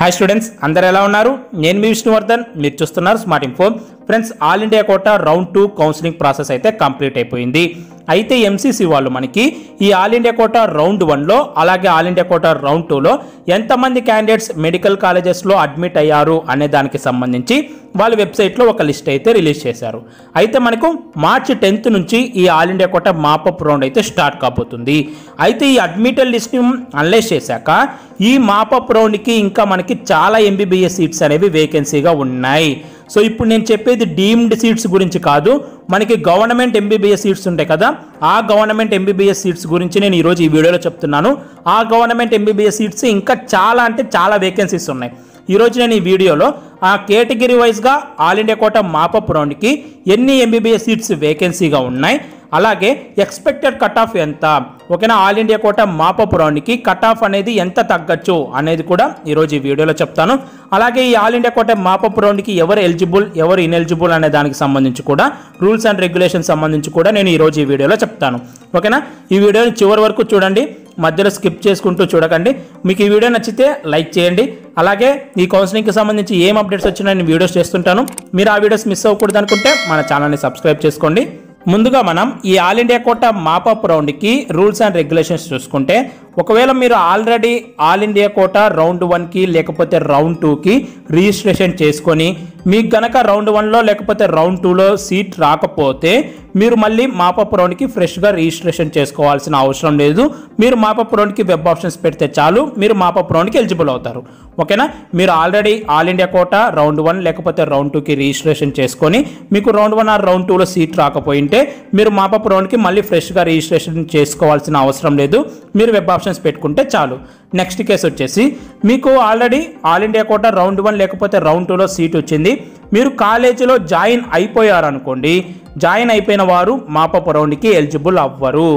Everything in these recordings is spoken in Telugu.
హాయ్ స్టూడెంట్స్ అందరు ఎలా ఉన్నారు? నేను మీ విష్ణువర్ధన్ మీరు చూస్తున్నారు smart ఇన్ఫోన్ friends all India quota round two counselling process అయితే కంప్లీట్ అయిపోయింది. అయితే ఎంసీసీ వాళ్ళు మనకి ఈ ఆల్ ఇండియా కోట రౌండ్ వన్లో అలాగే ఆల్ ఇండియా కోట రౌండ్ టూలో ఎంతమంది క్యాండిడేట్స్ మెడికల్ కాలేజెస్లో అడ్మిట్ అయ్యారు అనే దానికి సంబంధించి వాళ్ళ వెబ్సైట్లో ఒక లిస్ట్ అయితే రిలీజ్ చేశారు. అయితే మనకు మార్చి టెన్త్ నుంచి ఈ all India quota mop up round అయితే స్టార్ట్ కాబోతుంది. అయితే ఈ అడ్మిటెడ్ లిస్ట్ని అనలైజ్ చేశాక ఈ మాపప్ రౌండ్కి ఇంకా మనకి చాలా ఎంబీబీఎస్ సీట్స్ అనేవి వేకెన్సీగా ఉన్నాయి. సో ఇప్పుడు నేను చెప్పేది డీమ్డ్ సీట్స్ గురించి కాదు. మనకి గవర్నమెంట్ ఎంబీబీఎస్ సీట్స్ ఉంటాయి కదా. ఆ గవర్నమెంట్ ఎంబీబీఎస్ సీట్స్ గురించి నేను ఈరోజు ఈ వీడియోలో చెప్తున్నాను. ఆ గవర్నమెంట్ ఎంబీబీఎస్ సీట్స్ ఇంకా చాలా అంటే చాలా వేకెన్సీస్ ఉన్నాయి. ఈరోజు నేను ఈ వీడియోలో ఆ కేటగిరీ వైజ్గా all India quota mop up రౌండ్కి ఎన్ని ఎంబీబీఎస్ సీట్స్ వేకెన్సీగా ఉన్నాయి? అలాగే ఎక్స్పెక్టెడ్ కట్ ఆఫ్ ఎంత? ఓకేనా? All India quota mop up రౌండ్కి cut off అనేది ఎంత తగ్గచ్చు అనేది కూడా ఈరోజు ఈ వీడియోలో చెప్తాను. అలాగే ఈ all India quota mop up రౌండ్కి ఎవరు ఎలిజిబుల్ ఎవరు ఇన్ఎలిజిబుల్ అనే దానికి సంబంధించి కూడా రూల్స్ అండ్ రెగ్యులేషన్ సంబంధించి కూడా నేను ఈరోజు ఈ వీడియోలో చెప్తాను. ఓకేనా? ఈ వీడియోని చివరి వరకు చూడండి. మధ్యలో స్కిప్ చేసుకుంటూ చూడకండి. మీకు ఈ వీడియో నచ్చితే లైక్ చేయండి. అలాగే ఈ కౌన్సిలింగ్కి సంబంధించి ఏం అప్డేట్స్ వచ్చినా నేను వీడియోస్ చేస్తుంటాను. మీరు ఆ వీడియోస్ మిస్ అవ్వకూడదు అనుకుంటే మన ఛానల్ని సబ్స్క్రైబ్ చేసుకోండి. ముందుగా మనం ఈ all India quota mop up రౌండ్కి rules and regulations చూసుకుంటే ఒకవేళ మీరు already all India quota round వన్కి లేకపోతే రౌండ్ టూకి రిజిస్ట్రేషన్ చేసుకొని మీకు గనక రౌండ్ వన్లో లేకపోతే రౌండ్ టూలో సీట్ రాకపోతే మీరు మళ్ళీ మాపప్ రౌండ్కి ఫ్రెష్గా రిజిస్ట్రేషన్ చేసుకోవాల్సిన అవసరం లేదు. మీరు మాపప్ రౌండ్కి వెబ్ ఆప్షన్స్ పెడితే చాలు మీరు మాపప్ రౌండ్కి ఎలిజిబుల్ అవుతారు. ఓకేనా? మీరు already all India quota round one లేకపోతే రౌండ్ టూకి రిజిస్ట్రేషన్ చేసుకొని మీకు రౌండ్ వన్ ఆర్ రౌండ్ టూలో సీట్ రాకపోయింటే మీరు మాపప్ రౌండ్కి మళ్ళీ ఫ్రెష్గా రిజిస్ట్రేషన్ చేసుకోవాల్సిన అవసరం లేదు. మీరు వెబ్ ఆప్షన్స్ పెట్టుకుంటే చాలు. నెక్స్ట్ కేసు వచ్చేసి మీకు already all India quota round one లేకపోతే రౌండ్ టూలో సీట్ వచ్చింది. మీరు కాలేజీలో జాయిన్ అయిపోయారనుకోండి జాయిన్ అయిపోయిన వారు మాపప్ రౌండ్కి ఎలిజిబుల్ అవ్వరు.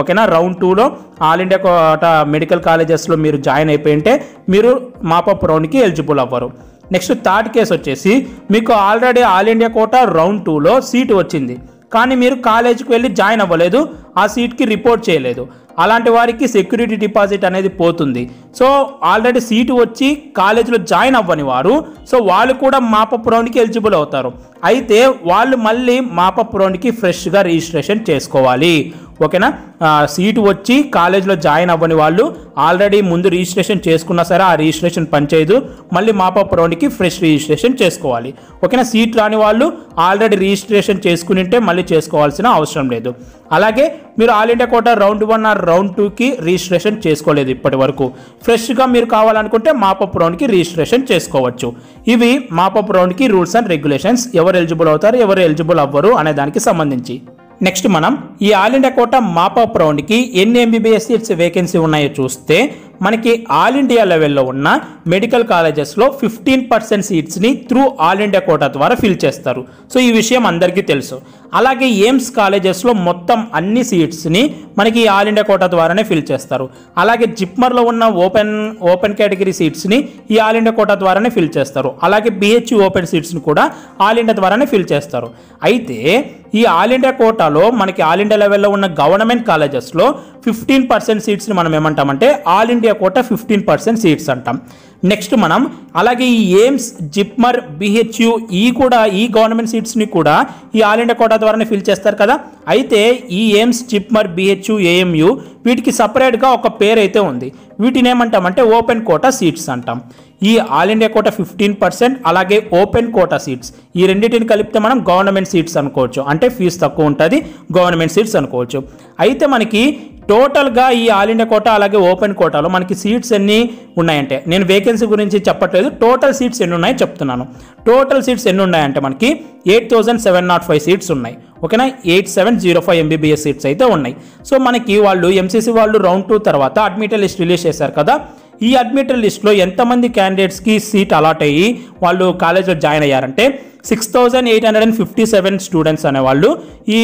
ఓకేనా? రౌండ్ టూలో ఆల్ ఇండియా కోట మెడికల్ కాలేజెస్లో మీరు జాయిన్ అయిపోయింటే మీరు మాపప్ రౌండ్కి ఎలిజిబుల్ అవ్వరు. నెక్స్ట్ థర్డ్ కేసు వచ్చేసి మీకు already all India quota round టూలో సీటు వచ్చింది. కానీ మీరు కాలేజీకి వెళ్ళి జాయిన్ అవ్వలేదు ఆ సీట్కి రిపోర్ట్ చేయలేదు. అలాంటి వారికి సెక్యూరిటీ డిపాజిట్ అనేది పోతుంది. సో ఆల్రెడీ సీటు వచ్చి కాలేజీలో జాయిన్ అవ్వని వారు సో వాళ్ళు కూడా మాపప్ రౌండ్కి ఎలిజిబుల్ అవుతారు. అయితే వాళ్ళు మళ్ళీ మాపప్ రౌండ్కి ఫ్రెష్గా రిజిస్ట్రేషన్ చేసుకోవాలి. ఓకేనా? సీటు వచ్చి కాలేజీలో జాయిన్ అవ్వని వాళ్ళు ఆల్రెడీ ముందు రిజిస్ట్రేషన్ చేసుకున్నా సరే ఆ రిజిస్ట్రేషన్ పనిచేయదు. మళ్ళీ మాపప్ రౌండ్కి ఫ్రెష్ రిజిస్ట్రేషన్ చేసుకోవాలి. ఓకేనా? సీట్ రాని వాళ్ళు ఆల్రెడీ రిజిస్ట్రేషన్ చేసుకుని ఉంటే మళ్ళీ చేసుకోవాల్సిన అవసరం లేదు. అలాగే మీరు all India quota round one or round టూకి రిజిస్ట్రేషన్ చేసుకోలేదు ఇప్పటి వరకు. ఫ్రెష్గా మీరు కావాలనుకుంటే మాపప్ రౌండ్కి రిజిస్ట్రేషన్ చేసుకోవచ్చు. ఇవి మాపప్ రౌండ్కి రూల్స్ అండ్ రెగ్యులేషన్స్ ఎవరు ఎలిజిబుల్ అవుతారు ఎవరు ఎలిజిబుల్ అవ్వరు అనే దానికి సంబంధించి. నెక్స్ట్ మనం ఈ all India quota mop up రౌండ్కి ఎన్ని ఎంబీబీఎస్ సీట్స్ వేకెన్సీ ఉన్నాయో చూస్తే మనకి ఆల్ ఇండియా లెవెల్లో ఉన్న మెడికల్ కాలేజెస్లో ఫిఫ్టీన్ పర్సెంట్ సీట్స్ని త్రూ ఆల్ ఇండియా కోటా ద్వారా ఫిల్ చేస్తారు. సో ఈ విషయం అందరికీ తెలుసు. అలాగే ఎయిమ్స్ కాలేజెస్లో మొత్తం అన్ని సీట్స్ని మనకి ఈ ఆల్ ఇండియా కోటా ద్వారానే ఫిల్ చేస్తారు. అలాగే జిప్మర్లో ఉన్న ఓపెన్ ఓపెన్ కేటగిరీ సీట్స్ని ఈ ఆల్ ఇండియా కోటా ద్వారానే ఫిల్ చేస్తారు. అలాగే బిహెచ్ ఓపెన్ సీట్స్ని కూడా ఆల్ ఇండియా ద్వారానే ఫిల్ చేస్తారు. అయితే ఈ ఆల్ ఇండియా కోటాలో మనకి ఆల్ ఇండియా లెవెల్లో ఉన్న గవర్నమెంట్ కాలేజెస్లో ఫిఫ్టీన్ పర్సెంట్ సీట్స్ని మనం ఏమంటామంటే all India quota fifteen percent seats అంటాం. నెక్స్ట్ మనం అలాగే ఈ ఎయిమ్స్ జిప్మర్ బిహెచ్యు ఈ కూడా ఈ గవర్నమెంట్ సీట్స్ని కూడా ఈ ఆల్ ఇండియా కోటా ద్వారానే ఫిల్ చేస్తారు కదా. అయితే ఈ ఎయిమ్స్ జిప్మర్ బిహెచ్యు ఏఎంయు వీటికి సపరేట్గా ఒక పేరు అయితే ఉంది. వీటిని ఏమంటామంటే ఓపెన్ కోటా సీట్స్ అంటాం. ఈ all India quota fifteen percent అలాగే ఓపెన్ కోటా సీట్స్ ఈ రెండింటిని కలిపితే మనం గవర్నమెంట్ సీట్స్ అనుకోవచ్చు. అంటే ఫీజు తక్కువ ఉంటుంది గవర్నమెంట్ సీట్స్ అనుకోవచ్చు. అయితే మనకి టోటల్గా ఈ ఆల్ ఇండియా కోటా అలాగే ఓపెన్ కోటాలో మనకి సీట్స్ ఎన్ని ఉన్నాయంటే నేను వేకెన్సీ గురించి చెప్పట్లేదు టోటల్ సీట్స్ ఎన్ని ఉన్నాయో చెప్తున్నాను. టోటల్ సీట్స్ ఎన్ని ఉన్నాయంటే మనకి eight thousand seven nought five seats ఉన్నాయి. ఓకేనా? Eight seven zero five MBBS seats అయితే ఉన్నాయి. సో మనకి వాళ్ళు ఎంసీసీ వాళ్ళు రౌండ్ టూ తర్వాత అడ్మిటల్ లిస్ట్ రిలీజ్ చేశారు కదా ఈ అడ్మిటల్ లిస్ట్లో ఎంతమంది క్యాండిడేట్స్కి సీట్ అలాట్ అయ్యి వాళ్ళు కాలేజ్లో జాయిన్ అయ్యారంటే six thousand eight hundred and fifty seven students అనేవాళ్ళు ఈ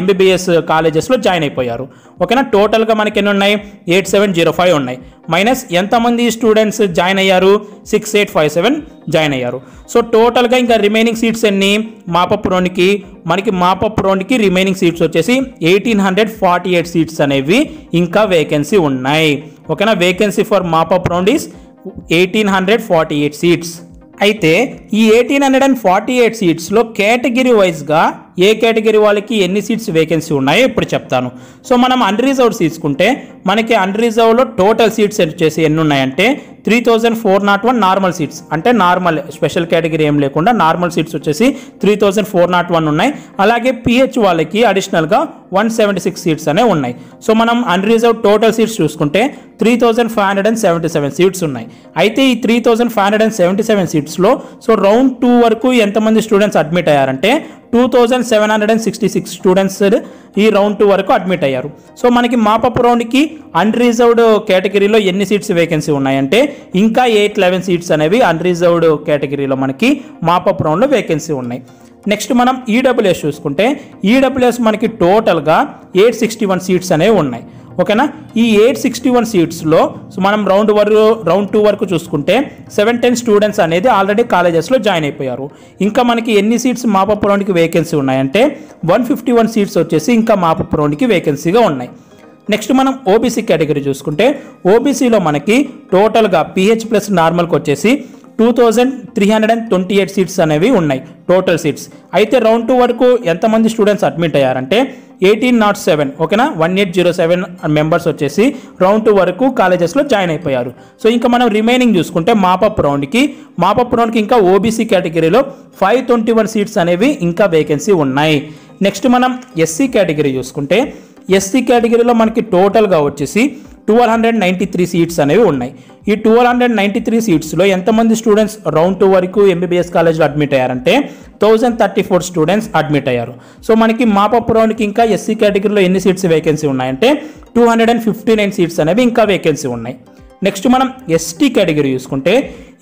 ఎంబీబీఎస్ కాలేజెస్లో జాయిన్ అయిపోయారు. ఓకేనా? టోటల్గా మనకి ఎన్ని ఉన్నాయి ఎయిట్ సెవెన్ జీరో ఫైవ్ ఉన్నాయి. మైనస్ ఎంతమంది స్టూడెంట్స్ జాయిన్ అయ్యారు? Six eight five seven join అయ్యారు. సో టోటల్గా ఇంకా రిమైనింగ్ సీట్స్ ఎన్ని? మాపప్ రౌండ్కి మనకి మాపప్ రౌండ్కి రిమైనింగ్ సీట్స్ వచ్చేసి eighteen hundred forty eight seats అనేవి ఇంకా వేకెన్సీ ఉన్నాయి. ఓకేనా? Vacancy for mop up round is eighteen hundred forty eight seats అయితే ఈ eighteen hundred and forty eight సీట్స్లో category వైజ్గా ఏ కేటగిరీ వాళ్ళకి ఎన్ని సీట్స్ వేకెన్సీ ఉన్నాయో ఇప్పుడు చెప్తాను. సో మనం అన్రిజర్వ్డ్ తీసుకుంటే మనకి అన్రిజర్వ్లో టోటల్ సీట్స్ వచ్చేసి ఎన్ని ఉన్నాయంటే three thousand four nought one normal seats అంటే నార్మల్ స్పెషల్ కేటగిరీ ఏం లేకుండా నార్మల్ సీట్స్ వచ్చేసి three thousand four nought one ఉన్నాయి. అలాగే పిహెచ్ వాళ్ళకి అడిషనల్గా వన్ సెవెంటీ సిక్స్ సీట్స్ అనే ఉన్నాయి. సో మనం అన్రిజర్వ్ టోటల్ సీట్స్ చూసుకుంటే three thousand five hundred and seventy seven seats ఉన్నాయి. అయితే ఈ three thousand five hundred and seventy seven సీట్స్లో so round two వరకు ఎంతమంది స్టూడెంట్స్ అడ్మిట్ అయ్యారంటే two thousand seven hundred and sixty six students ఈ రౌండ్ టూ వరకు అడ్మిట్ అయ్యారు. సో మనకి మాపప్ రౌండ్కి అన్రిజర్వ్డ్ కేటగిరీలో ఎన్ని సీట్స్ వేకెన్సీ ఉన్నాయంటే ఇంకా ఎయిట్ లెవెన్ సీట్స్ అనేవి అన్రిజర్వ్డ్ కేటగిరీలో మనకి మాపప్ రౌండ్లో వేకెన్సీ ఉన్నాయి. నెక్స్ట్ మనం ఈడబ్ల్యూఎస్ చూసుకుంటే ఈడబ్ల్యూఎస్ మనకి టోటల్గా ఎయిట్ సిక్స్టీ వన్ సీట్స్ అనేవి ఉన్నాయి. ఓకేనా? ఈ ఎయిట్ సిక్స్టీ వన్ సీట్స్లో సో మనం రౌండ్ వరకు రౌండ్ టూ వరకు చూసుకుంటే సెవెన్ టెన్ స్టూడెంట్స్ అనేది ఆల్రెడీ కాలేజెస్లో జాయిన్ అయిపోయారు. ఇంకా మనకి ఎన్ని సీట్స్ మాపపురానికి రౌండ్కి వేకెన్సీ ఉన్నాయంటే వన్ ఫిఫ్టీ వన్ సీట్స్ వచ్చేసి ఇంకా మాపపురానికి రౌండ్కి వేకెన్సీగా ఉన్నాయి. నెక్స్ట్ మనం ఓబీసీ కేటగిరీ చూసుకుంటే ఓబీసీలో మనకి టోటల్గా పిహెచ్ ప్లస్ నార్మల్కి వచ్చేసి two thousand three hundred and twenty eight seats అనేవి ఉన్నాయి టోటల్ సీట్స్. అయితే రౌండ్ టూ వరకు ఎంతమంది స్టూడెంట్స్ అడ్మిట్ అయ్యారంటే ఎయిటీన్ నాట్ సెవెన్ ఓకేనా? One eight zero seven members వచ్చేసి రౌండ్ టూ వరకు కాలేజెస్లో జాయిన్ అయిపోయారు. సో ఇంకా మనం రిమైనింగ్ చూసుకుంటే మాపప్ రౌండ్కి మాపప్ రౌండ్కి ఇంకా ఓబీసీ కేటగిరీలో ఫైవ్ ట్వంటీ వన్ సీట్స్ అనేవి ఇంకా వేకెన్సీ ఉన్నాయి. నెక్స్ట్ మనం ఎస్సీ కేటగిరీ చూసుకుంటే ఎస్సీ కేటగిరీలో మనకి టోటల్గా వచ్చేసి twelve hundred ninety three seats అనేవి ఉన్నాయి. ఈ ట్వెల్వ్ హండ్రెడ్ నైంటీ త్రీ సీట్స్లో ఎంతమంది స్టూడెంట్స్ రౌండ్ టూ వరకు ఎంబీబీఎస్ కాలేజ్లో అడ్మిట్ అయ్యారంటే thousand thirty four students admit అయ్యారు. సో మనకి మాపప్ రౌండ్కి ఇంకా ఎస్సీ కేటగిరీలో ఎన్ని సీట్స్ వేకెన్సీ ఉన్నాయంటే two hundred and fifty nine seats అనేవి ఇంకా వేకెన్సీ ఉన్నాయి. నెక్స్ట్ మనం ఎస్టీ కేటగిరీ చూసుకుంటే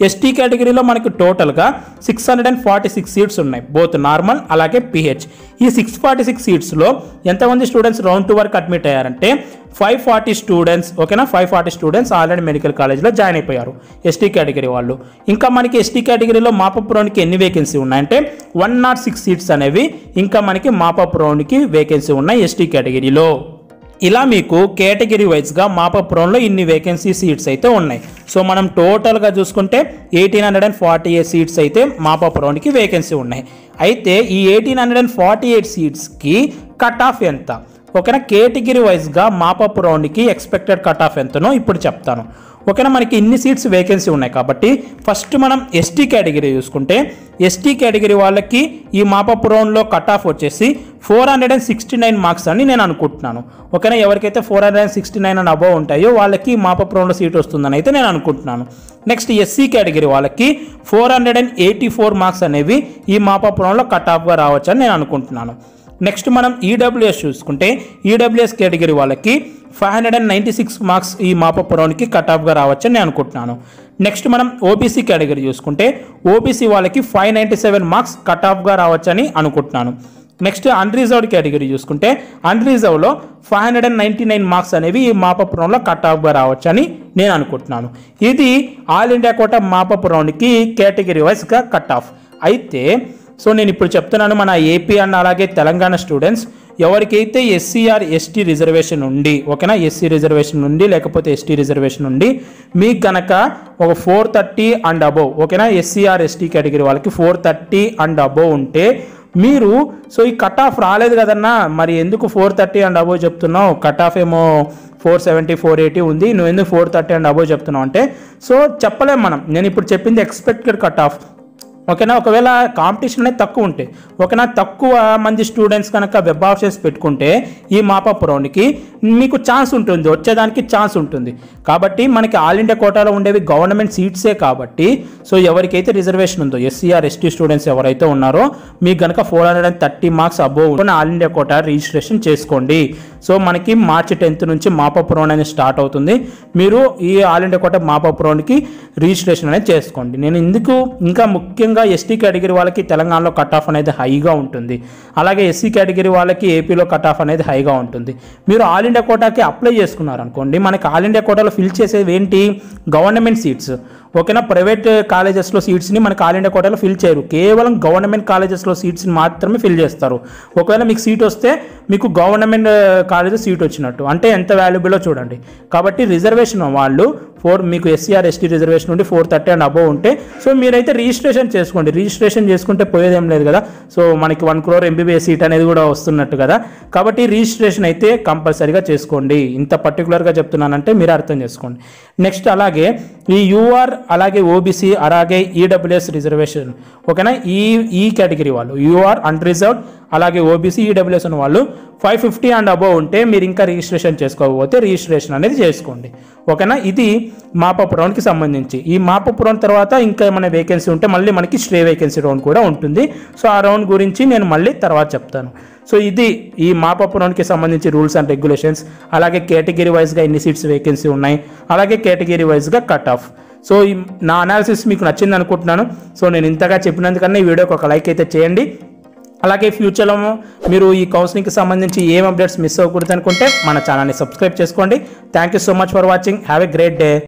ఎస్టీ కేటగిరీలో మనకి టోటల్గా six hundred and forty six seats ఉన్నాయి. బోత్ నార్మల్ అలాగే పిహెచ్ ఈ సిక్స్ ఫార్టీ సిక్స్ సీట్స్లో ఎంతమంది స్టూడెంట్స్ రౌండ్ టూ వరకు అడ్మిట్ అయ్యారంటే ఫైవ్ ఫార్టీ స్టూడెంట్స్ ఓకేనా five forty students already medical కాలేజ్లో జాయిన్ అయిపోయారు ఎస్టీ కేటగిరీ వాళ్ళు. ఇంకా మనకి ఎస్టీ కేటగిరీలో మాపప్ రౌండ్కి ఎన్ని వేకెన్సీ ఉన్నాయంటే వన్ నాట్ సిక్స్ సీట్స్ అనేవి ఇంకా మనకి మాపప్ రౌండ్కి వేకెన్సీ ఉన్నాయి ఎస్టీ కేటగిరీలో ఇలా మీకు కేటగిరీ వైజ్గా మాపపురంలో ఇన్ని వేకెన్సీ సీట్స్ అయితే ఉన్నాయి. సో మనం టోటల్గా చూసుకుంటే eighteen hundred and forty eight seats అయితే మాపప్ వేకెన్సీ ఉన్నాయి. అయితే ఈ eighteen hundred and forty eight సీట్స్కి cut off ఎంత? ఓకేనా? కేటగిరీ వైజ్గా మాపప్ ఎక్స్పెక్టెడ్ కట్ ఆఫ్ ఎంతనో ఇప్పుడు చెప్తాను. ఓకేనా మనకి ఇన్ని సీట్స్ వేకెన్సీ ఉన్నాయి కాబట్టి ఫస్ట్ మనం ఎస్టీ కేటగిరీ చూసుకుంటే ఎస్టీ కేటగిరీ వాళ్ళకి ఈ మాపప్ రౌండ్లో కట్ ఆఫ్ వచ్చేసి four hundred and sixty nine marks అని నేను అనుకుంటున్నాను. ఓకేనా ఎవరికైతే four hundred and sixty nine అని అబవ్ ఉంటాయో వాళ్ళకి మాపప్ రౌండ్లో సీట్ వస్తుందని అయితే నేను అనుకుంటున్నాను. నెక్స్ట్ ఎస్సీ కేటగిరీ వాళ్ళకి four hundred and eighty four marks అనేవి ఈ మాపప్ రౌండ్లో కట్ ఆఫ్గా రావచ్చు అని నేను అనుకుంటున్నాను. నెక్స్ట్ మనం ఈడబ్ల్యూఎస్ చూసుకుంటే ఈడబ్ల్యూఎస్ కేటగిరీ వాళ్ళకి five hundred and ninety six marks ఈ మాపప్ రౌండ్కి కట్ ఆఫ్గా రావచ్చని నేను అనుకుంటున్నాను. నెక్స్ట్ మనం ఓబీసీ కేటగిరీ చూసుకుంటే ఓబీసీ వాళ్ళకి five ninety seven marks cut ఆఫ్గా రావచ్చని అనుకుంటున్నాను. నెక్స్ట్ అన్రిజర్వ్డ్ కేటగిరీ చూసుకుంటే అన్రిజర్వ్లో five hundred and ninety nine marks అనేవి ఈ మాపప్ రౌండ్లో కట్ ఆఫ్గా రావచ్చని నేను అనుకుంటున్నాను. ఇది all India quota mop up రౌండ్కి category వైజ్గా కట్ ఆఫ్ అయితే సో నేను ఇప్పుడు చెప్తున్నాను మన ఏపీ అండ్ అలాగే తెలంగాణ స్టూడెంట్స్ ఎవరికైతే ఎస్సీఆర్ ఎస్టీ రిజర్వేషన్ ఉండి ఓకేనా? ఎస్సీ రిజర్వేషన్ ఉండి లేకపోతే ఎస్టీ రిజర్వేషన్ ఉండి మీకు గనక ఒక ఫోర్ థర్టీ అండ్ అబోవ్ ఓకేనా? ఎస్సీఆర్ ఎస్టీ కేటగిరీ వాళ్ళకి ఫోర్ థర్టీ అండ్ అబోవ్ ఉంటే మీరు సో ఈ కట్ ఆఫ్ రాలేదు కదన్నా మరి ఎందుకు ఫోర్ థర్టీ అండ్ అబోవ్ చెప్తున్నావు? కట్ ఆఫ్ ఏమో ఫోర్ సెవెంటీ ఫోర్ ఎయిటీ ఉంది నువ్వు ఎందుకు ఫోర్ థర్టీ అండ్ అబోవ్ చెప్తున్నావు అంటే సో చెప్పలేం మనం. నేను ఇప్పుడు చెప్పింది ఎక్స్పెక్టెడ్ కట్ ఆఫ్ ఓకేనా? ఒకవేళ కాంపిటీషన్ అనేది తక్కువ ఉంటే ఓకేనా? తక్కువ మంది స్టూడెంట్స్ కనుక వెబ్ ఆప్షన్స్ పెట్టుకుంటే ఈ మాపప్ రౌండ్కి మీకు ఛాన్స్ ఉంటుంది. వచ్చేదానికి ఛాన్స్ ఉంటుంది. కాబట్టి మనకి ఆల్ ఇండియా కోటాలో ఉండేవి గవర్నమెంట్ సీట్సే కాబట్టి సో ఎవరికైతే రిజర్వేషన్ ఉందో ఎస్సీఆర్ ఎస్టీ స్టూడెంట్స్ ఎవరైతే ఉన్నారో మీకు కనుక four hundred and thirty marks above all India quota registration చేసుకోండి. సో మనకి మార్చి టెన్త్ నుంచి మాపప్ రౌండ్ అనేది స్టార్ట్ అవుతుంది. మీరు ఈ all India quota mop up రౌండ్కి registration అనేది చేసుకోండి. నేను ఎందుకు ఇంకా ముఖ్యంగా ఎస్టీ కేటగిరీ వాళ్ళకి తెలంగాణలో కట్ ఆఫ్ అనేది హైగా ఉంటుంది. అలాగే ఎస్సీ కేటగిరీ వాళ్ళకి ఏపీలో కట్ ఆఫ్ అనేది హైగా ఉంటుంది. మీరు ఆల్ ఇండియా కోటాకి అప్లై చేసుకున్నారు అనుకోండి మనకి ఆల్ ఇండియా కోటాలో ఫిల్ చేసేది ఏంటి? Government seats. ఓకేనా ప్రైవేట్ కాలేజెస్లో సీట్స్ని మనకి ఆల్ ఇండియా కోటాలో ఫిల్ చేయరు. కేవలం గవర్నమెంట్ కాలేజెస్లో సీట్స్ని మాత్రమే ఫిల్ చేస్తారు. ఒకవేళ మీకు సీట్ వస్తే మీకు గవర్నమెంట్ కాలేజ్ సీట్ వచ్చినట్టు. అంటే ఎంత వాల్యుబుల్లో చూడండి. కాబట్టి రిజర్వేషన్ వాళ్ళు ఫోర్ మీకు ఎస్సీఆర్ ఎస్టీ రిజర్వేషన్ ఉండి ఫోర్ థర్టీ అండ్ అబోవ్ ఉంటే సో మీరైతే రిజిస్ట్రేషన్ చేసుకోండి. రిజిస్ట్రేషన్ చేసుకుంటే పోయేదేం లేదు కదా. సో మనకి వన్ క్రోర్ ఎంబీబీఎస్ సీట్ అనేది కూడా వస్తున్నట్టు కదా. కాబట్టి రిజిస్ట్రేషన్ అయితే కంపల్సరీగా చేసుకోండి. ఇంత పర్టికులర్గా చెప్తున్నానంటే మీరు అర్థం చేసుకోండి. నెక్స్ట్ అలాగే ఈ యూఆర్ అలాగే ఓబీసీ అలాగే ఈడబ్ల్యూఎస్ రిజర్వేషన్ ఓకేనా ఈ ఈ కేటగిరీ వాళ్ళు యూఆర్ అన్రిజర్వ్డ్ అలాగే ఓబీసీ ఈడబ్ల్యూఎస్ ఉన్న వాళ్ళు ఫైవ్ ఫిఫ్టీ అండ్ అబోవ్ ఉంటే మీరు ఇంకా రిజిస్ట్రేషన్ చేసుకోకపోతే రిజిస్ట్రేషన్ అనేది చేసుకోండి. ఓకేనా ఇది మాపప్ రౌండ్కి సంబంధించి. ఈ మాపప్ రౌండ్ తర్వాత ఇంకా ఏమైనా వేకెన్సీ ఉంటే మళ్ళీ మనకి స్ట్రే వేకెన్సీ రౌండ్ కూడా ఉంటుంది. సో ఆ రౌండ్ గురించి నేను మళ్ళీ తర్వాత చెప్తాను. సో ఇది ఈ మాపప్ రౌండ్కి సంబంధించి రూల్స్ అండ్ రెగ్యులేషన్స్ అలాగే కేటగిరీ వైజ్గా ఎన్ని సీట్స్ వేకెన్సీ ఉన్నాయి అలాగే కేటగిరీ వైజ్గా కట్ ఆఫ్ సో ఈ నా అనాలిసిస్ మీకు నచ్చింది అనుకుంటున్నాను. సో నేను ఇంతగా చెప్పినందుకన్నా ఈ వీడియోకి ఒక లైక్ అయితే చేయండి. అలాగే ఫ్యూచర్లో మీరు ఈ కౌన్సిలింగ్కి సంబంధించి ఏం అప్డేట్స్ మిస్ అవ్వకూడదు అనుకుంటే మన ఛానల్ని సబ్స్క్రైబ్ చేసుకోండి. Thank you so much for watching have a great day